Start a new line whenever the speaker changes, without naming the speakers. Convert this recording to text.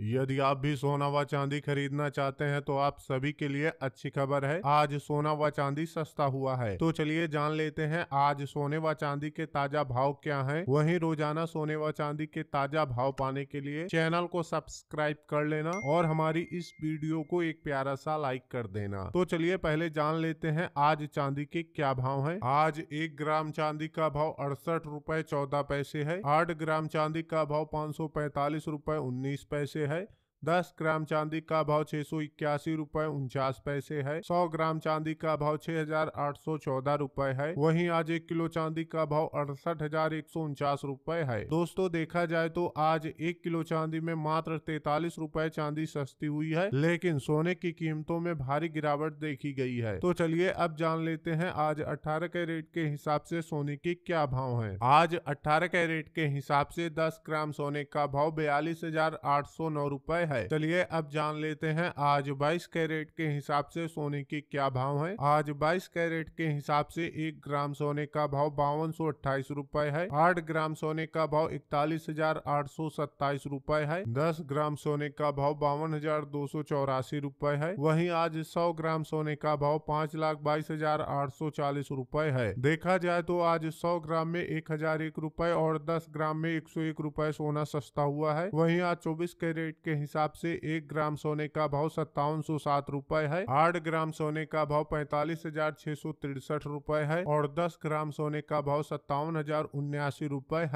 यदि आप भी सोना व चांदी खरीदना चाहते हैं तो आप सभी के लिए अच्छी खबर है, आज सोना व चांदी सस्ता हुआ है। तो चलिए जान लेते हैं, आज सोने व चांदी के ताज़ा भाव क्या हैं? वहीं रोज़ाना सोने व चांदी के ताज़ा भाव पाने के लिए चैनल को सब्सक्राइब कर लेना और हमारी इस वीडियो को एक प्यारा सा लाइक कर देना। तो चलिए पहले जान लेते हैं, आज चांदी के क्या भाव है? आज एक ग्राम चांदी का भाव अड़सठ रूपए चौदह पैसे है, आठ ग्राम चांदी का भाव पाँच सौ पैतालीस रूपए उन्नीस पैसे है। दस ग्राम चांदी का भाव छह सौ इक्यासी रूपए उनचास पैसे है। सौ ग्राम चांदी का भाव छह हज़ार आठ सौ चौदह रूपए है। वहीं आज एक किलो चांदी का भाव अड़सठ हज़ार एक सौ उनचास रूपए है। दोस्तों, देखा जाए तो आज एक किलो चांदी में मात्र तैतालीस रूपए चांदी सस्ती हुई है, लेकिन सोने की कीमतों में भारी गिरावट देखी गई है। तो चलिए अब जान लेते हैं आज अठारह कैरेट के हिसाब से सोने के क्या भाव है। आज अठारह कैरेट के हिसाब से दस ग्राम सोने का भाव बयालीस हज़ार आठ सौ नौ रूपए है। चलिए अब जान लेते हैं, आज 22 कैरेट के हिसाब से सोने के क्या भाव है? आज 22 कैरेट के हिसाब से एक ग्राम सोने का भाव बावन सौ अट्ठाईस रूपए है। आठ ग्राम सोने का भाव इकतालीस हज़ार आठ सौ सत्ताईस रूपए है। दस ग्राम सोने का भाव बावन हज़ार दो सौ चौरासी रूपए है। वहीं आज सौ ग्राम सोने का भाव पाँच लाख बाईस हज़ार आठ सौ चालीस रूपए है। देखा जाए तो आज सौ ग्राम में एक हज़ार एक रूपए और दस ग्राम में एक सौ एक रूपए सोना सस्ता हुआ है। वहीं आज चौबीस कैरेट के हिसाब से एक ग्राम सोने का भाव सत्तावन सौ सात रूपए है। आठ ग्राम सोने का भाव पैंतालीस हज़ार छह सौ तिरसठ रूपए है और दस ग्राम सोने का भाव सत्तावन हज़ार उन्यासी रूपए है।